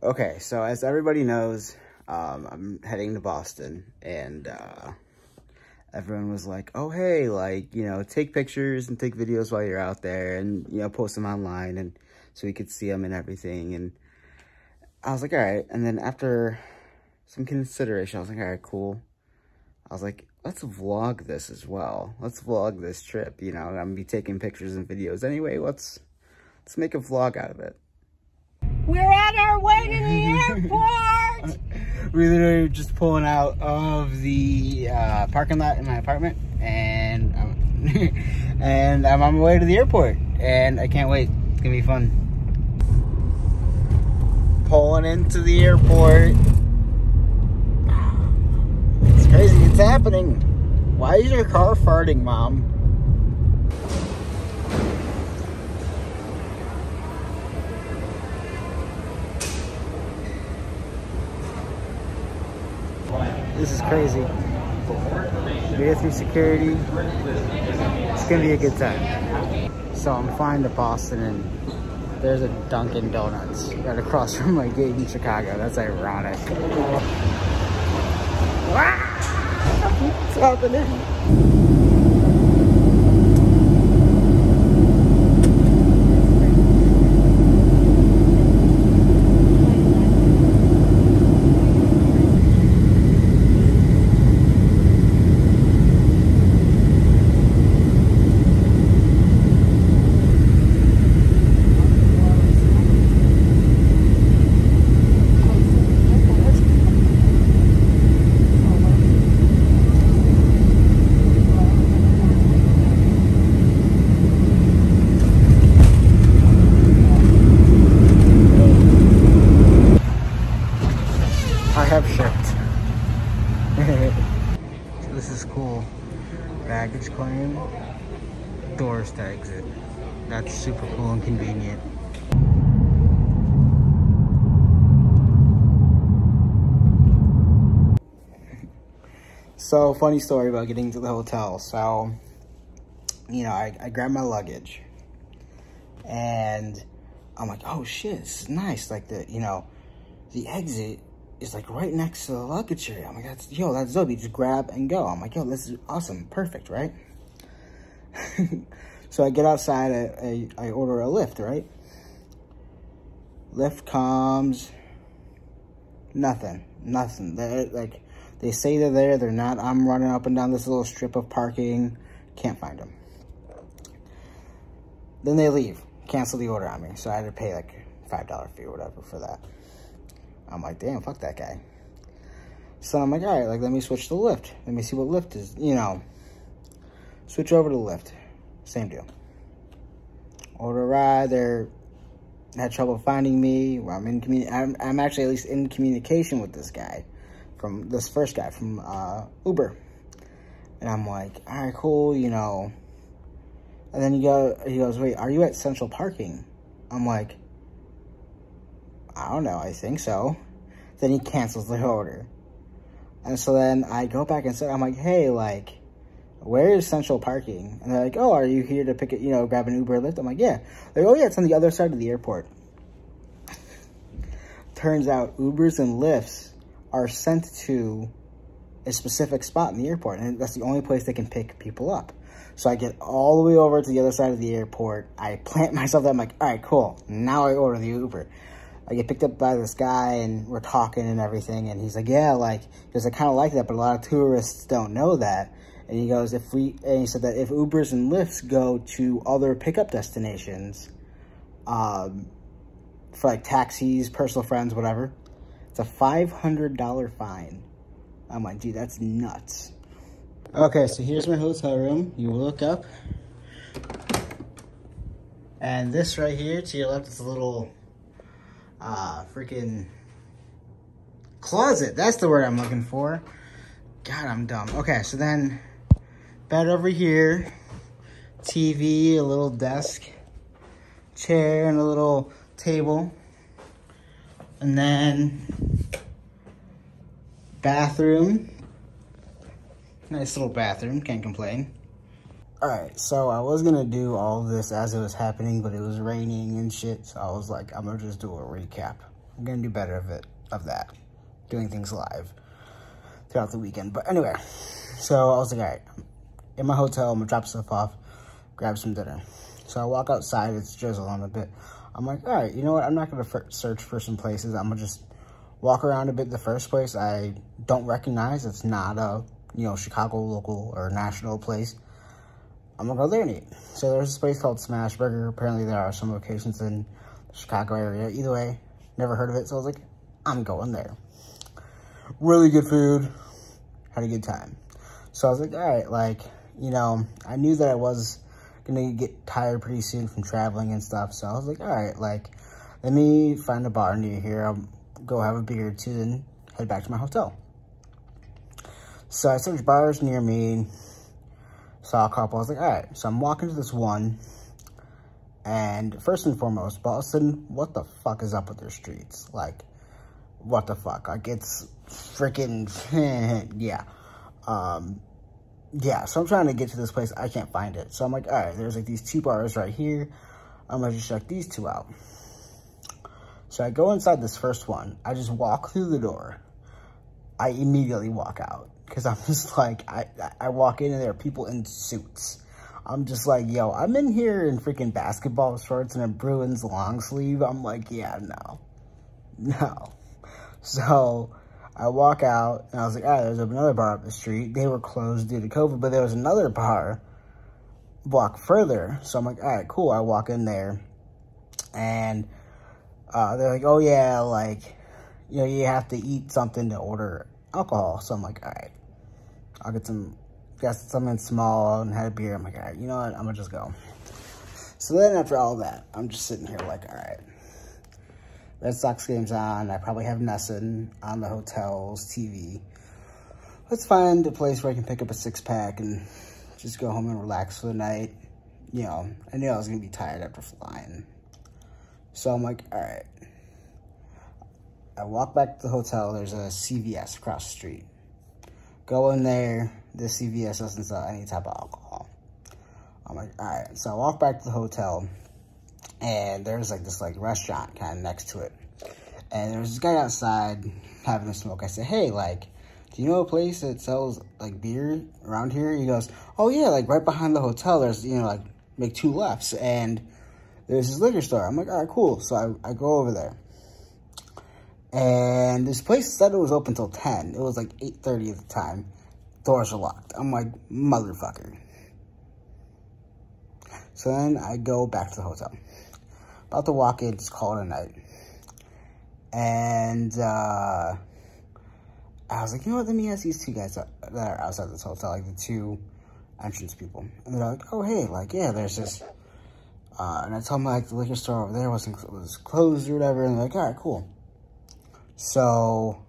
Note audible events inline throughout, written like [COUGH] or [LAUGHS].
Okay, so as everybody knows, um, I'm heading to Boston and uh, everyone was like, oh, hey, like, you know, take pictures and take videos while you're out there and, you know, post them online and so we could see them and everything. And I was like, all right. And then after some consideration, I was like, all right, cool. I was like, let's vlog this as well. Let's vlog this trip, you know, I'm gonna be taking pictures and videos anyway. Let's, let's make a vlog out of it. We're on our way to the [LAUGHS] airport. We're literally just pulling out of the uh, parking lot in my apartment, and I'm, [LAUGHS] and I'm on my way to the airport, and I can't wait. It's gonna be fun. Pulling into the airport. It's crazy. It's happening. Why is your car farting, Mom? This is crazy. We get through security. It's gonna be a good time. So I'm flying to Boston and there's a Dunkin' Donuts right across [LAUGHS] from my gate in Chicago. That's ironic. What's [LAUGHS] happening? I have shipped. so this is cool. Baggage claim, doors to exit. That's super cool and convenient. So, funny story about getting to the hotel. So, you know, I, I grabbed my luggage and I'm like, oh shit, this is nice. Like the, you know, the exit is like right next to the luggage area. I'm like, that's, yo, that's dope. You just grab and go. I'm like, yo, this is awesome. Perfect, right? [LAUGHS] so I get outside, I, I, I order a lift, right? Lift comes, nothing, nothing. They're like, they say they're there, they're not. I'm running up and down this little strip of parking, can't find them. Then they leave, cancel the order on me. So I had to pay like $5 fee or whatever for that. I'm like, damn, fuck that guy. So I'm like, all right, like, let me switch to Lyft. Let me see what Lyft is, you know. Switch over to Lyft. Same deal. Order ride. They're had trouble finding me. Well, I'm in communi- I'm, I'm actually at least in communication with this guy from this first guy from uh, Uber. And I'm like, all right, cool, you know. And then he go, he goes, wait, are you at Central Parking? I'm like, I don't know, I think so. Then he cancels the order. And so then I go back and say, I'm like, hey, like, where is central parking? And they're like, oh, are you here to pick it, you know, grab an Uber Lyft? I'm like, yeah. They're like, oh, yeah, it's on the other side of the airport. Turns out Ubers and Lyfts are sent to a specific spot in the airport, and that's the only place they can pick people up. So I get all the way over to the other side of the airport. I [LAUGHS] plant myself there. I'm like, all right, cool. Now I order the Uber. I get picked up by this guy and we're talking and everything. And he's like, yeah, like, because I kind of like that, but a lot of tourists don't know that. And he goes, if we, and he said that if Ubers and Lyfts go to other pickup destinations, um, for like taxis, personal friends, whatever, it's a $500 fine. I'm like, dude, that's nuts. Okay, so here's my hotel room. You look up. And this right here to your left is a little uh, freaking closet. That's the word I'm looking for. God, I'm dumb. Okay, so then bed over here, TV, a little desk, chair, and a little table. And then bathroom. Nice little bathroom, can't complain. Alright, so I was gonna do all this as it was happening, but it was raining and shit, so I was like, I'm gonna just do a recap I'm gonna do better of it, of that, doing things live throughout the weekend. But anyway, so I was like, all right, in my hotel, I'm gonna drop stuff off, grab some dinner. So I walk outside, it's drizzling a bit. I'm like, all right, you know what? I'm not gonna search for some places. I'm gonna just walk around a bit. The first place I don't recognize, it's not a, you know, Chicago local or national place. I'm gonna go there and eat. So there's this place called Smashburger. Apparently there are some locations in the Chicago area. Either way, never heard of it. So I was like, I'm going there. Really good food. Had a good time. So I was like, all right, like, you know, I knew that I was gonna get tired pretty soon from traveling and stuff. So I was like, all right, like, let me find a bar near here. I'll go have a beer or two and head back to my hotel. So I searched bars near me saw a couple. I was like, all right. So I'm walking to this one. And first and foremost, Boston, what the fuck is up with their streets? Like, what the fuck? Like, it's freaking, [LAUGHS] yeah. Um, yeah, so I'm trying to get to this place. I can't find it. So I'm like, all right, there's like these two bars right here. I'm going to just check these two out. So I go inside this first one. I just walk through the door. I immediately walk out because I'm [LAUGHS] just like, I, I walk in and there are people in suits. I'm just like, yo, I'm in here in freaking basketball shorts and a Bruins long sleeve. I'm like, yeah, no, [LAUGHS] no. So I walk out and I was like, ah, there's another bar up the street. They were closed due to COVID, but there was another bar block further. So I'm like, all right, cool. I walk in there and uh, they're like, oh yeah, like, you know, you have to eat something to order alcohol. So I'm like, all right. I'll get some, got something small and had a beer. I'm like, all right, you know what? I'm gonna just go. So then after all that, I'm just sitting here like, all right. Red Sox game's on. I probably have NESN on the hotel's TV. Let's find a place where I can pick up a six pack and just go home and relax for the night. You know, I knew I was gonna be tired after flying. So I'm like, all right. I walk back to the hotel. There's a CVS across the street. Go in there. The CVS doesn't sell any type of alcohol. I'm like, all right. So I walk back to the hotel, and there's like this like restaurant kind of next to it. And there's this guy outside having a smoke. I said, hey, like, do you know a place that sells like beer around here? He goes, oh yeah, like right behind the hotel. There's you know like make two lefts and there's this liquor store. I'm like, all right, cool. So I, I go over there. And this place said it was open till 10. It was like 8.30 at the time. Doors are locked. I'm like, motherfucker. So then I go back to the hotel. About to walk in, just call it a night. And uh, I was like, you know what, let me ask these two guys that are outside this hotel, like the two entrance people. And they're like, oh, hey, like, yeah, there's this. Uh, and I told them, like, the liquor store over there wasn't was closed or whatever. And they're like, all right, cool. So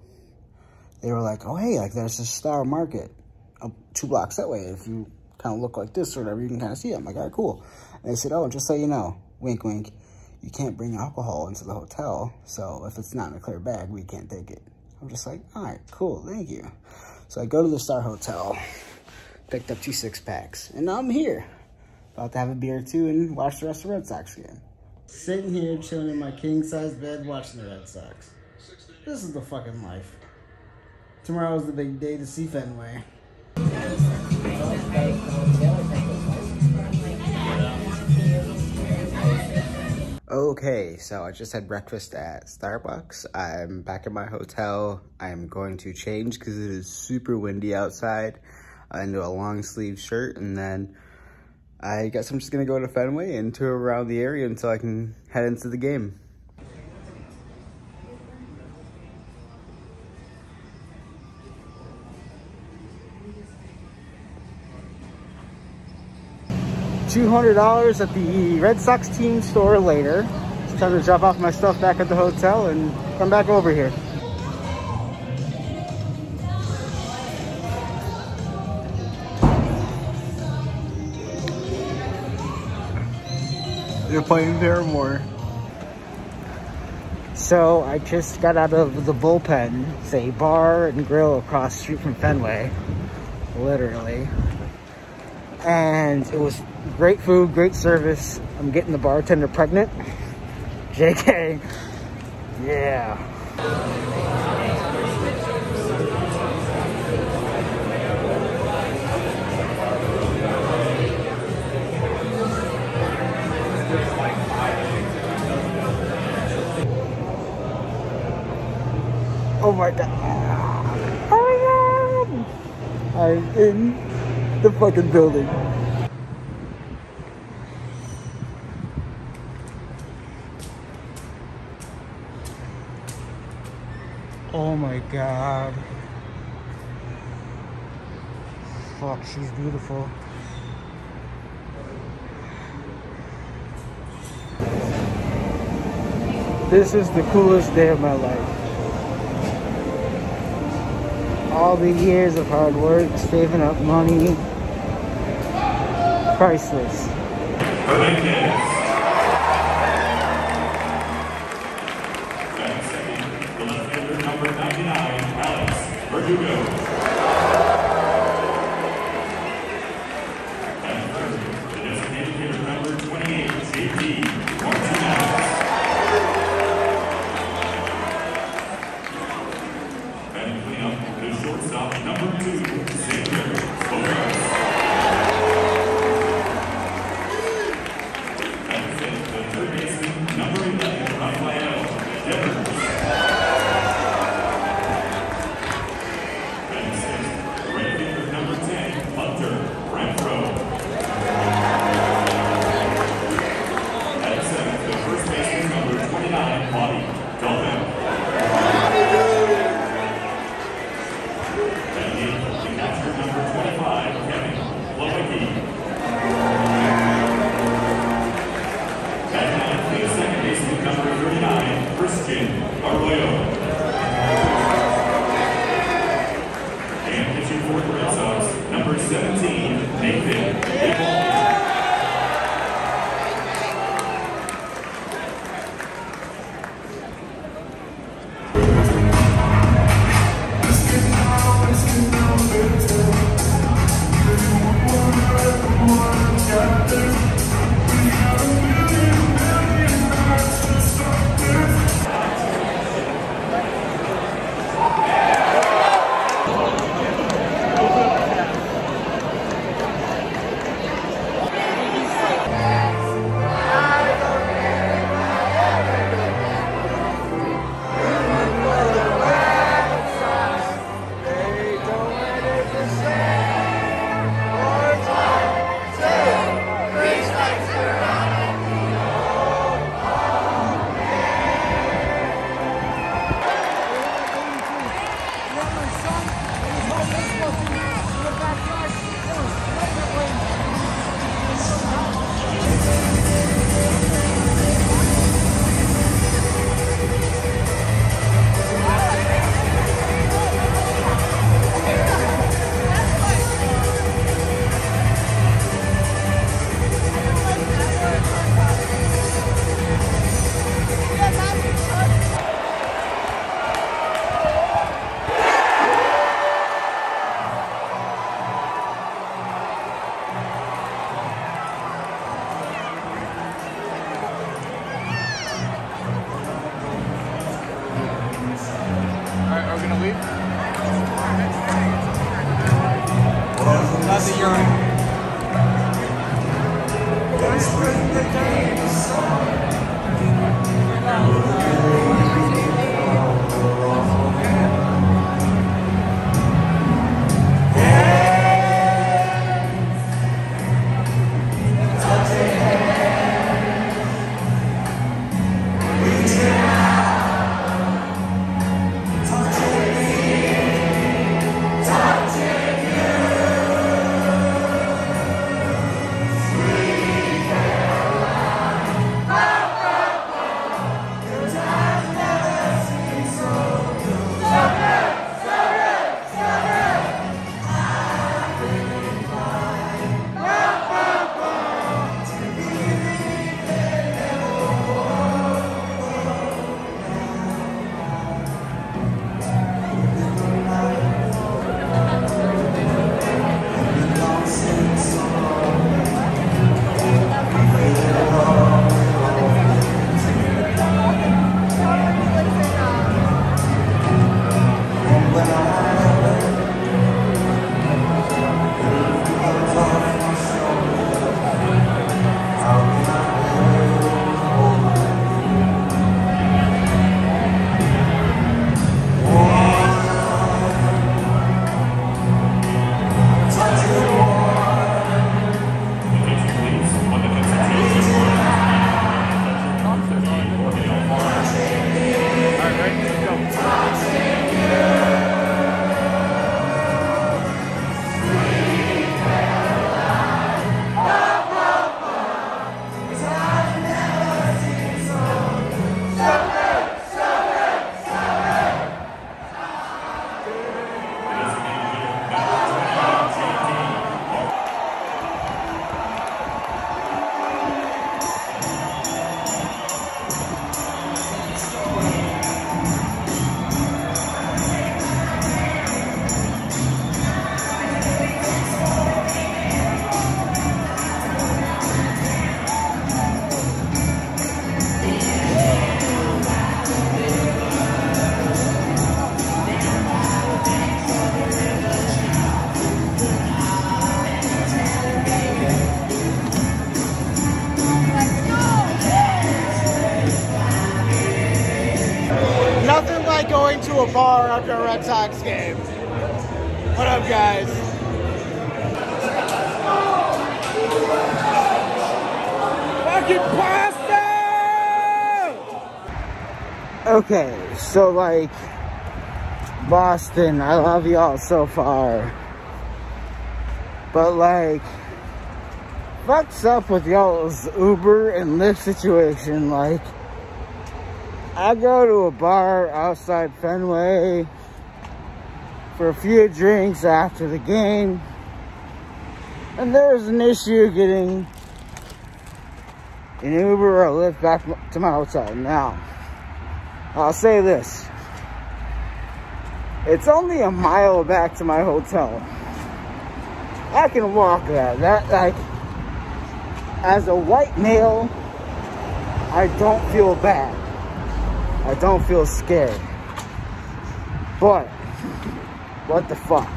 they were like, oh, hey, like there's a Star Market uh, two blocks that way. If you kind of look like this or whatever, you can kind of see it. I'm like, all right, cool. And they said, oh, just so you know, wink, wink, you can't bring alcohol into the hotel. So if it's not in a clear bag, we can't take it. I'm just like, all right, cool, thank you. So I go to the Star Hotel, picked up two six packs, and now I'm here. About to have a beer or two and watch the rest of the Red Sox game. Sitting here chilling in my king size bed watching the Red Sox. This is the fucking life. Tomorrow is the big day to see Fenway. Okay, so I just had breakfast at Starbucks. I'm back at my hotel. I'm going to change because it is super windy outside into a long sleeve shirt and then I guess I'm just gonna go to Fenway and tour around the area until I can head into the game. $200 at the Red Sox team store later. It's time to drop off my stuff back at the hotel and come back over here. You're playing Paramore. So I just got out of the bullpen. It's a bar and grill across the street from Fenway. Literally and it was great food, great service. I'm getting the bartender pregnant. [LAUGHS] JK. Yeah. Oh my god. Oh my god. I'm in the fucking building. Oh my god. Fuck, she's beautiful. This is the coolest day of my life. All the years of hard work, saving up money, priceless. number 99, Alex Verdugo. The urine. So like Boston, I love y'all so far. But like what's up with y'all's Uber and Lyft situation? Like I go to a bar outside Fenway for a few drinks after the game. And there's an issue getting an Uber or a Lyft back to my hotel. Now, I'll say this. It's only a mile back to my hotel. I can walk that. That, like, as a white male, I don't feel bad. I don't feel scared. But, what the fuck?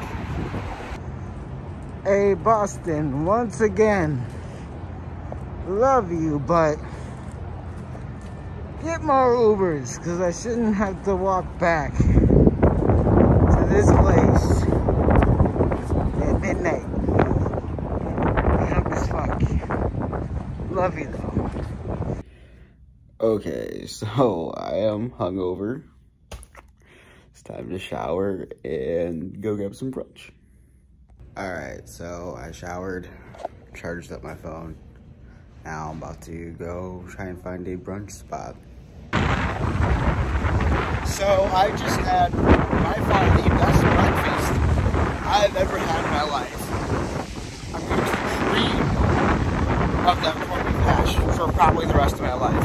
Hey, Boston, once again, love you, but get more Ubers, because I shouldn't have to walk back to this place at midnight. Drunk as fuck. Love you, though. Okay, so [LAUGHS] I am hungover. It's time to shower and go grab some brunch. Alright, so I showered, charged up my phone. Now I'm about to go try and find a brunch spot. So I just had by far the best breakfast I've ever had in my life. I'm going to dream of that corned hash for probably the rest of my life.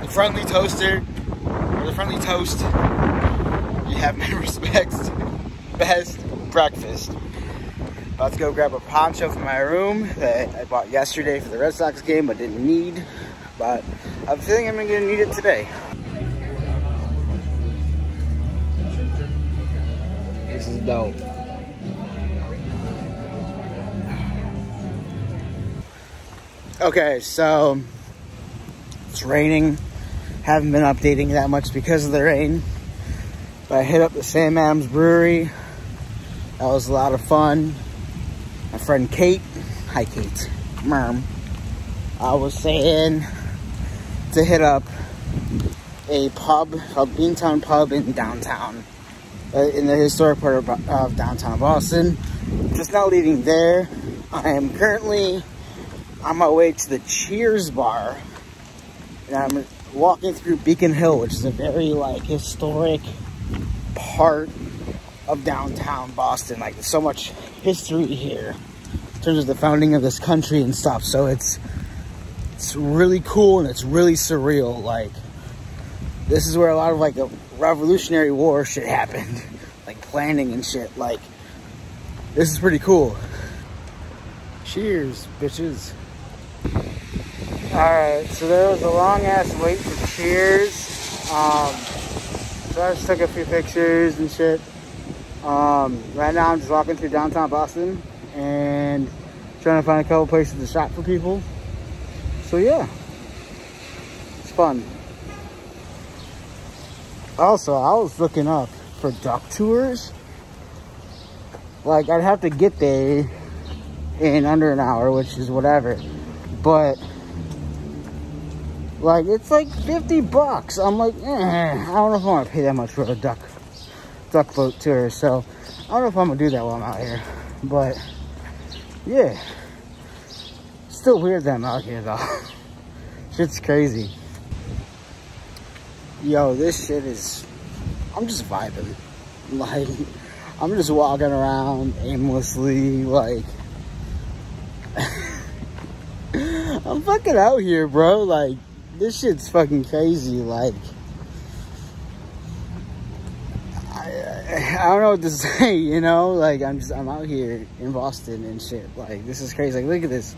The friendly toaster, or the friendly toast, you have my [LAUGHS] respects. Best breakfast. About to go grab a poncho from my room that I bought yesterday for the Red Sox game but didn't need. But I have a feeling I'm gonna need it today. This is dope. Okay, so it's raining. Haven't been updating that much because of the rain. But I hit up the Sam Adams Brewery. That was a lot of fun. My friend Kate, hi Kate, Merm, I was saying to hit up a pub, a Beantown Pub in downtown, uh, in the historic part of, of downtown Boston. Just now leaving there. I am currently on my way to the Cheers Bar. And I'm walking through Beacon Hill, which is a very like historic part of downtown Boston. Like there's so much history here in terms of the founding of this country and stuff. So it's it's really cool and it's really surreal. Like this is where a lot of like the Revolutionary War shit happened, [LAUGHS] like planning and shit. Like this is pretty cool. Cheers, bitches. Alright, so there was a long ass wait for Cheers. Um, so I just took a few pictures and shit. Um, right now I'm just walking through downtown Boston and trying to find a couple places to shop for people. So yeah, it's fun. Also, I was looking up for duck tours. Like I'd have to get there in under an hour, which is whatever. But like it's like 50 bucks. I'm like, eh, I don't know if I want to pay that much for a duck duck boat tour. So I don't know if I'm gonna do that while I'm out here. But yeah. Still weird that I'm out here though. [LAUGHS] Shit's crazy. Yo, this shit is I'm just vibing. [LAUGHS] Like I'm just walking around aimlessly like [LAUGHS] I'm fucking out here, bro. Like this shit's fucking crazy. Like I, I don't know what to say, you know? Like, I'm just, I'm out here in Boston and shit. Like, this is crazy. Like, look at this.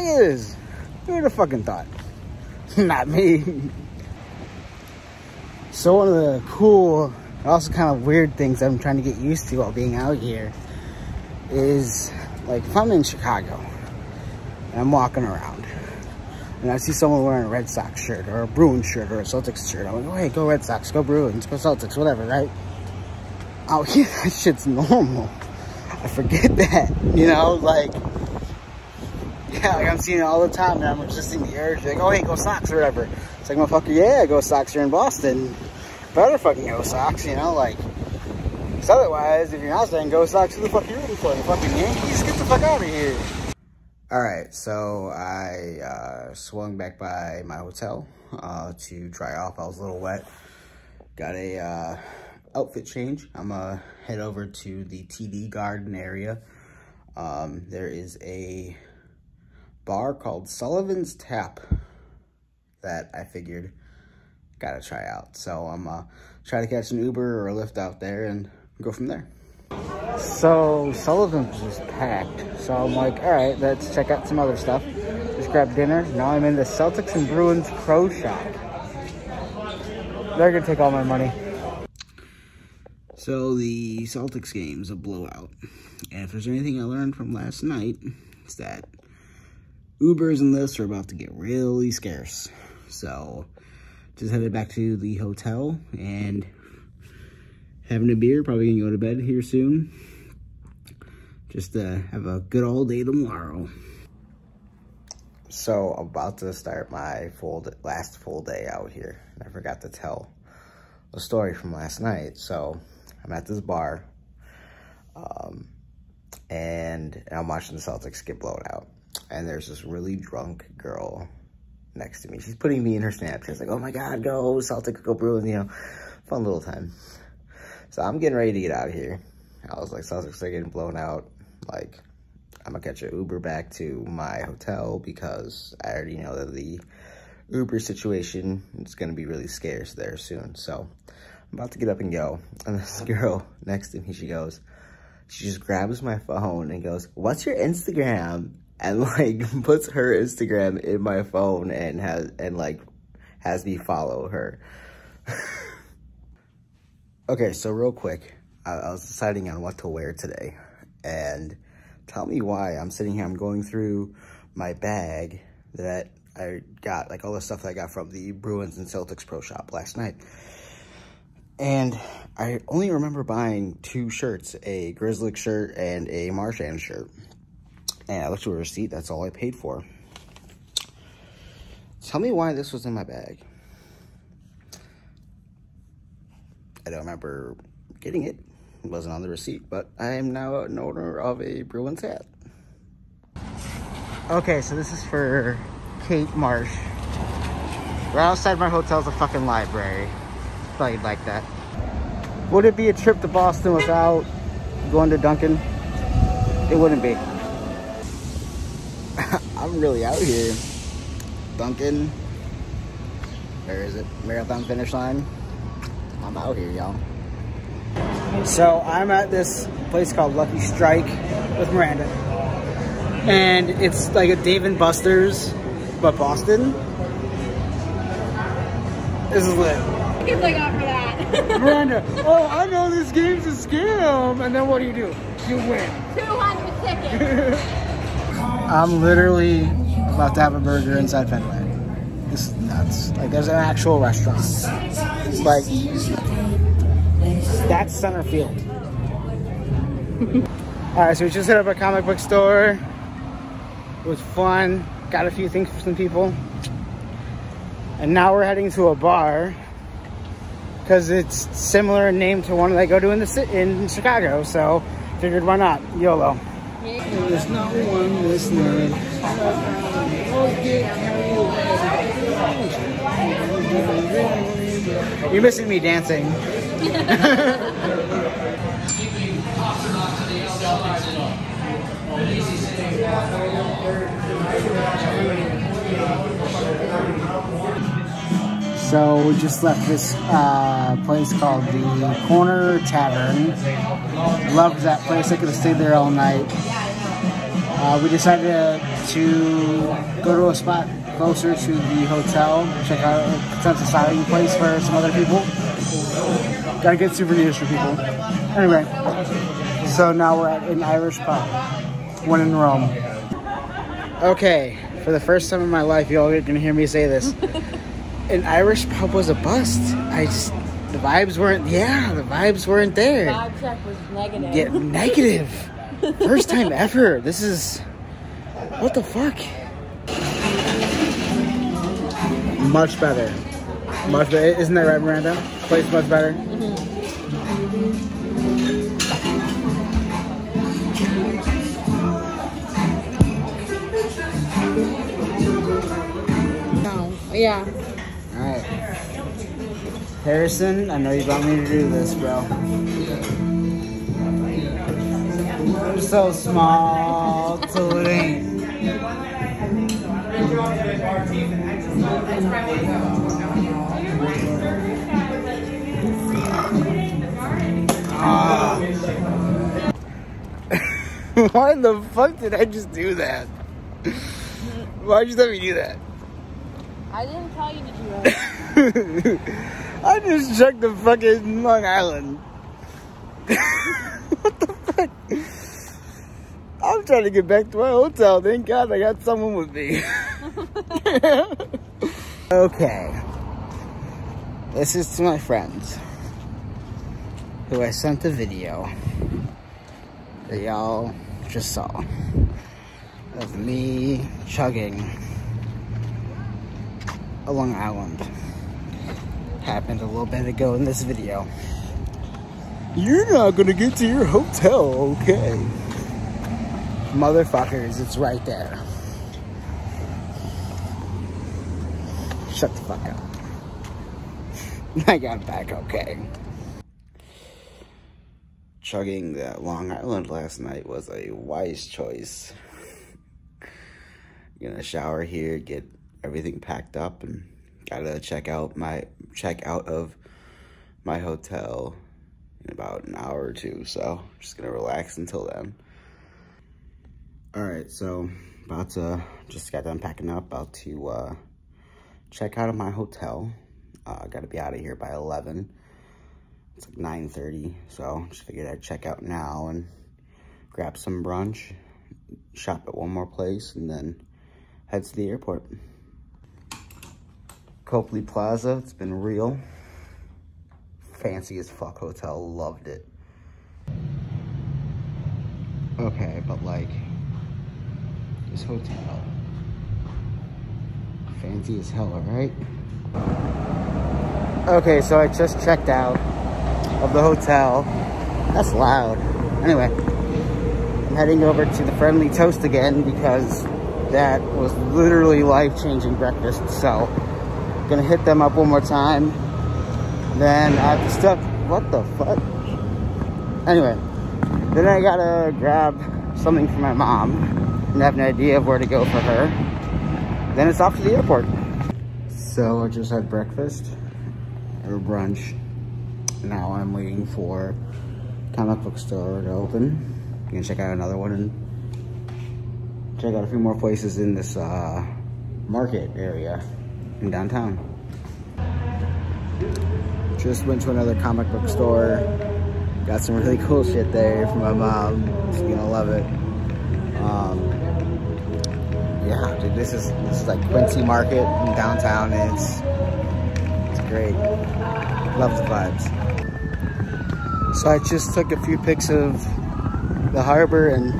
Who would have fucking thought? [LAUGHS] Not me. so, one of the cool, also kind of weird things I'm trying to get used to while being out here is, like, if I'm in Chicago and I'm walking around, and I see someone wearing a Red Sox shirt or a Bruins shirt or a Celtics shirt, I'm like, oh, hey, go Red Sox, go Bruins, go Celtics, whatever, right? Out here, [LAUGHS] that shit's normal. I forget [LAUGHS] that, you know, like, [LAUGHS] yeah, like I'm seeing it all the time, and I'm resisting the urge, like, oh, hey, go Sox or whatever. It's like, motherfucker, yeah, go Sox, you're in Boston. Better fucking go Sox, you know, like, because otherwise, if you're not saying go Sox, who the fuck are you rooting for? The fucking Yankees? Get the fuck out of here. All right, so I uh, swung back by my hotel uh, to dry off. I was a little wet. Got a uh, outfit change. I'm gonna head over to the TD Garden area. Um, there is a bar called Sullivan's Tap that I figured gotta try out. So I'm uh, try to catch an Uber or a Lyft out there and go from there. So Sullivan's was packed. So I'm like, all right, let's check out some other stuff. Just grab dinner. Now I'm in the Celtics and Bruins Pro Shop. They're gonna take all my money. So the Celtics game's a blowout. And if there's anything I learned from last night, it's that Ubers and this are about to get really scarce. So just headed back to the hotel and having a beer. Probably gonna go to bed here soon. Just uh, have a good old day tomorrow. So about to start my full last full day out here. I forgot to tell a story from last night. So I'm at this bar, um, and, and I'm watching the Celtics get blown out. And there's this really drunk girl next to me. She's putting me in her Snapchat. Like, oh my God, go Celtics, go Bruins, you know, fun little time. So I'm getting ready to get out of here. I was like, Celtics are getting blown out. Like, I'm gonna catch an Uber back to my hotel because I already know that the Uber situation is gonna be really scarce there soon. So I'm about to get up and go. And this [LAUGHS] girl next to me, she goes, she just grabs my phone and goes, what's your Instagram? And [LAUGHS] like puts her Instagram in my phone and has, and like has me follow her. [LAUGHS] Okay, so real quick, I, I, was deciding on what to wear today. And tell me why I'm sitting here, I'm going through my bag that I got, like all the stuff that I got from the Bruins and Celtics Pro Shop last night. And I only remember buying two shirts, a Grizzly shirt and a Marchand shirt. And I looked at a receipt, that's all I paid for. Tell me why this was in my bag. I don't remember getting it. It wasn't on the receipt, but I am now an owner of a Bruins hat. Okay, so this is for Kate Marsh. Right outside my hotel is a fucking library. Thought you'd like that. Would it be a trip to Boston without going to Dunkin'? It wouldn't be. I'm really out here. Dunkin'. Where is it? Marathon finish line. I'm out here, y'all. So I'm at this place called Lucky Strike with Miranda. And it's like a Dave and Buster's, but Boston. This is lit. Tickets I got for that. [LAUGHS] Miranda, oh, I know this game's a scam. And then what do you do? You win. [LAUGHS] 200 tickets. [LAUGHS] I'm literally about to have a burger inside Fenway. This is nuts. Like, there's an actual restaurant. Like, that's center field. [LAUGHS] All right, so we just hit up a comic book store. It was fun. Got a few things for some people. And now we're heading to a bar because it's similar in name to one that I go to in the in Chicago. So figured why not? YOLO. There's no one listening. You're missing me dancing. So we just left this uh, place called the Corner Tavern. Loved that place. I could have stayed there all night. Uh, we decided to go to a spot closer to the hotel, check out a consensus dining place for some other people. Gotta get souvenirs for people. Anyway, so now we're at an Irish pub, one in Rome. Okay, for the first time in my life, y'all are gonna hear me say this. [LAUGHS] An Irish pub was a bust. I just the vibes weren't. Yeah, the vibes weren't there. Vibe check was negative. Get negative. First time ever. This is what the fuck. Much better. Much better. Isn't that right, Miranda? Place much better. No. Yeah. All right. Harrison, I know you got me to do this, bro. So small it ain't. Ah. [LAUGHS] Why the fuck did I just do that? Why'd you let me do that? I didn't tell you to do that. [LAUGHS] I just checked the fucking Long Island. [LAUGHS] what the? I'm trying to get back to my hotel. Thank God I got someone with me. [LAUGHS] okay. This is to my friends who I sent the video that y'all just saw of me chugging a Long Island. Happened a little bit ago in this video. You're not gonna get to your hotel, okay? Motherfuckers, it's right there. Shut the fuck up. [LAUGHS] I got back okay. Chugging that Long Island last night was a wise choice. [LAUGHS] Gonna shower here, get everything packed up, and gotta check out my check out of my hotel in about an hour or two. So just gonna relax until then. All right, so about to just got done packing up. About to uh, check out of my hotel. Uh, got to be out of here by 11. It's like 9.30, so just figured I'd check out now and grab some brunch, shop at one more place, and then head to the airport. Copley Plaza, it's been real. Fancy as fuck hotel, loved it. Okay, but like, this hotel, fancy as hell, alright? Okay, so I just checked out of the hotel. That's loud. Anyway, I'm heading over to the Friendly Toast again because that was literally life-changing breakfast. So, gonna hit them up one more time. Then I have to stuff. What the fuck? Anyway, then I gotta grab something for my mom and have an idea of where to go for her. Then it's off to the airport. So I just had breakfast or brunch. Now I'm waiting for comic book store to open. Gonna check out another one and check out a few more places in this uh, market area in downtown. Just went to another comic book store. Got some really cool shit there for my mom. She's gonna love it. Um, yeah, dude, this is this is like Quincy Market in downtown, it's it's great. Love the vibes. So I just took a few pics of the harbor, and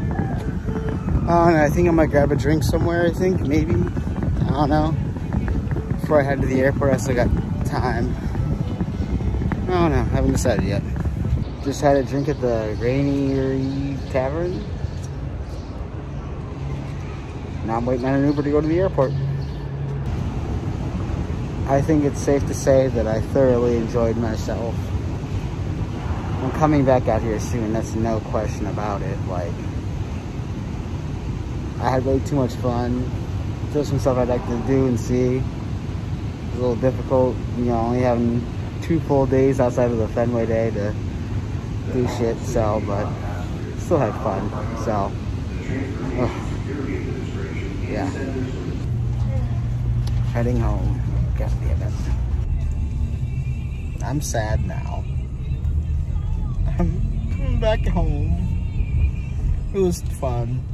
uh, and I think I might grab a drink somewhere. I think maybe I don't know. Before I head to the airport, I still got time. I don't know. Haven't decided yet. Just had a drink at the Rainier Tavern. I'm waiting on an Uber to go to the airport. I think it's safe to say that I thoroughly enjoyed myself. I'm coming back out here soon, that's no question about it. Like, I had way too much fun. There's some stuff I'd like to do and see. It's a little difficult, you know, only having two full days outside of the Fenway Day to do shit, so, but still had fun, so. Yeah. Heading home. God damn it. I'm sad now. I'm coming back home. It was fun.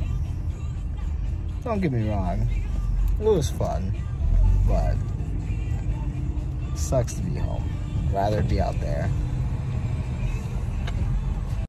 Don't get me wrong. It was fun, but sucks to be home. Rather be out there.